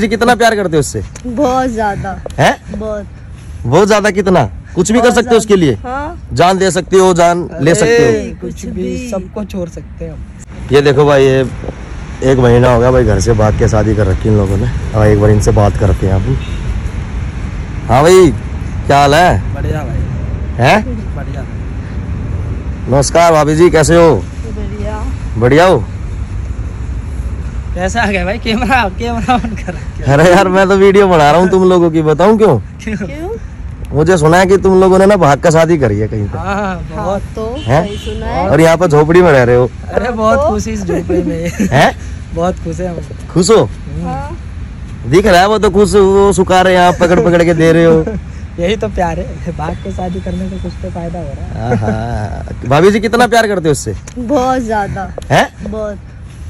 जी कितना प्यार करते हो उससे? बहुत ज़्यादा। है? बहुत। बहुत ज़्यादा कितना? कुछ भी कर सकते हो उसके लिए? हाँ। जान दे सकते हो जान ले सकते हो। कुछ भी सबको छोड़ सकते हैं ये देखो भाई ये एक महीना हो गया भाई घर से भाग के शादी कर रखी इन लोगों ने। और एक बार इनसे बात कर रखे हैं अपन। हाँ भाई क्या हाल है? बढ़िया भाई। हैं? बढ़िया। नमस्कार भाभी जी कैसे हो? बढ़िया। बढ़िया हो? कैसा आ गया भाई कैमरा कैमरा ऑन कर। अरे यार मैं तो वीडियो बना रहा हूँ तुम लोगों की बताऊँ क्यों? क्यों? मुझे सुना है कि तुम लोगों ने ना भाग का शादी करी है कहीं पे। हाँ हाँ बहुत। तो हैं? सुना है। और यहाँ पर झोपड़ी में रह रहे हो। अरे बहुत खुश इस झोपड़ी में। हैं? बहुत खुश है हम। खुश हो? हाँ। दिख रहा है वो तो खुश वो सुखा रहे हैं आप पकड़ पकड़ के दे रहे हो। यही तो प्यार है। भाग के शादी करने का कुछ तो फ़ायदा हो रहा है। भाभी जी कितना प्यार करते हो उससे? बहुत ज़्यादा। है? बहुत।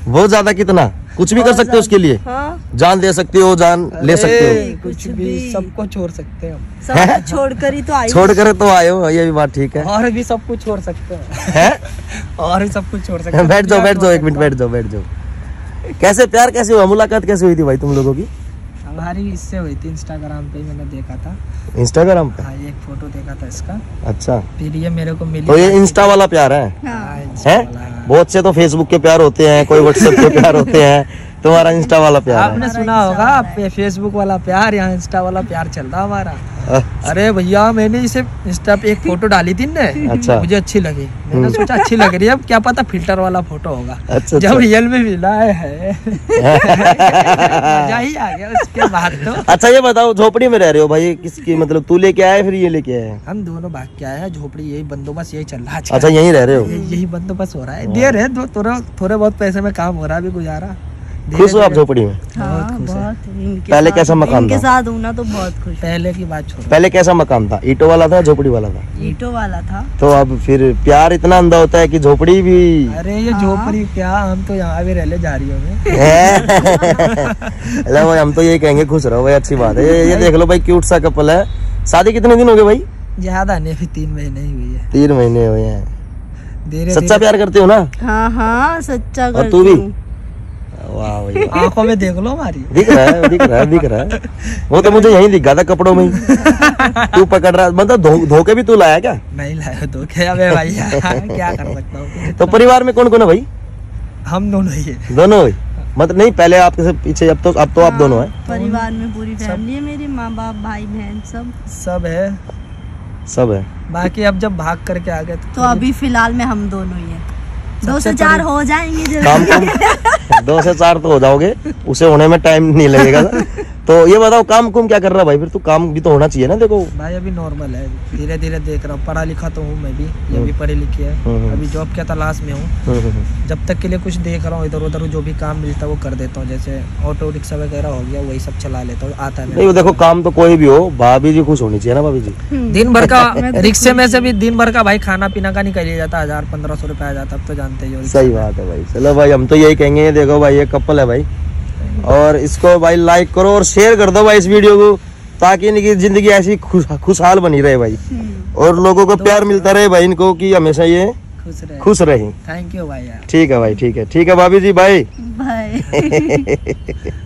बहुत ज़्यादा कितना? कुछ भी कर सकते हो उसके लिए। हाँ। जान दे सकते हो जान ले सकते हो। कुछ भी। सबको छोड़ सकते हैं सब कुछ छोड़कर ही तो आई छोड़ कर तो आए हो ये भी बात ठीक है। और भी सब कुछ छोड़ सकते हैं। हैं? और भी सब कुछ छोड़ सकते हैं। बैठ जाओ बैठ जाओ एक मिनट बैठ जाओ बैठ जाओ। कैसे प्यार कैसे हुआ? मुलाकात कैसे हुई थी भाई तुम लोगों की? हमारी इससे हुई थी इंस्टाग्राम पे मैंने देखा था। इंस्टाग्राम पे? हाँ एक फ़ोटो देखा था इसका। अच्छा। फिर ये मेरे को मिली तो ये इंस्टा वाला प्यार है? हाँ, हैं बहुत से तो फेसबुक के प्यार होते हैं कोई व्हाट्सएप के प्यार होते हैं तुम्हारा इंस्टा वाला प्यार आपने सुना होगा फेसबुक वाला प्यार यहाँ इंस्टा वाला प्यार चल रहा हमारा। अरे भैया मैंने इसे इंस्टा पे एक फ़ोटो डाली थी ने। अच्छा। मुझे अच्छी लगी। मैंने सोचा अच्छी लग रही है अब क्या पता फ़िल्टर वाला फ़ोटो होगा। अच्छा जब अच्छा रियल में मिला है, है मज़ा ही आ गया उसके बाद तो। अच्छा ये बताओ झोपड़ी में रह रहे हो भाई? किसकी मतलब तू लेके आया फिर ये लेके आया हम दोनों भाग के आए हैं झोपड़ी यही बंदोबस्त यही चल रहा है। अच्छा यहीं रह रहे हो? यही बंदोबस्त हो रहा है। देर है थोड़ा थोड़े बहुत पैसे में काम हो रहा है अभी गुजारा। खुश हो आप झोपड़ी में? हाँ खुश है। पहले कैसा मकान था? साथ हूँ ना तो बहुत खुश पहले की बात छोड़ो। पहले कैसा मकान था? ईटों वाला था झोपड़ी वाला था? ईटो वाला था। तो अब फिर प्यार इतना अंधा होता है कि झोपड़ी भी अरे ये झोपड़ी क्या? हम तो यहाँ भी रहले जा रही में। अरे भाई हम तो यही कहेंगे खुश रहो भाई अच्छी बात है। ये, देख लो भाई क्यूट सा कपल है। शादी कितने दिन हो गए भाई? ज़्यादा नहीं अभी तीन महीने ही हुई है। तीन महीने हुए हैं। सच्चा प्यार करते हो ना? हाँ हाँ सच्चा और तू करती भी? हूँ। वाह भाई आँखों में देख लो हमारी। दिख रहा है दिख रहा है दिख रहा है। वो तो मुझे यहीं दिखा था कपड़ों में तू पकड़ रहा मतलब धोखे भी तू लाया क्या? नहीं लाया तो क्या भाई। क्या कर सकता हूँ? तो परिवार में कौन कौन है भाई? हम दोनों ही है। दोनों ही? मतलब नहीं पहले आपके से पीछे अब तो अब तो आप दोनों हैं। परिवार में पूरी फैमिली है मेरी माँ बाप भाई बहन सब। सब है। सब है। बाकी अब जब भाग करके आ गए तो तो अभी फ़िलहाल में हम दोनों ही हैं। दो से चार हो जाएँगे कुम दो से चार तो हो जाओगे। उसे होने में टाइम नहीं लगेगा तो ये बताओ काम कुम क्या कर रहा है भाई? फिर तू काम भी तो होना चाहिए ना देखो। भाई अभी नॉर्मल है। धीरे धीरे देख रहा हूँ। पढ़ा लिखा तो हूँ मैं भी ये भी पढ़ी लिखी है। हम्म। अभी जॉब क्या तलाश में हूँ। हम्म, हम्म, हम्म। जब तक के लिए कुछ देख रहा हूँ इधर उधर जो भी काम मिलता है वो कर देता हूँ। जैसे ऑटो रिक्शा वगैरह हो गया वही सब चला लेता हूँ आता है नहीं देखो काम तो कोई भी हो भाभी जी खुश होनी चाहिए ना भाभी जी। दिन भर का रिक्शे में से भी दिन भर का भाई खाना पीना का निकल जाता है हज़ार पंद्रह सौ रुपया आ जाता है, अब तो जानते ही सही बात है भाई। चलो भाई हम तो यही कहेंगे देखो भाई ये कपल है भाई। और इसको भाई लाइक करो और शेयर कर दो भाई इस वीडियो को ताकि इनकी ज़िंदगी ऐसी खुशहाल बनी रहे भाई। और लोगों को प्यार मिलता रहे भाई इनको कि हमेशा ये खुश रहे। खुश रहे। थैंक यू भाई ठीक है भाई ठीक है। ठीक है भाभी जी बाय भाई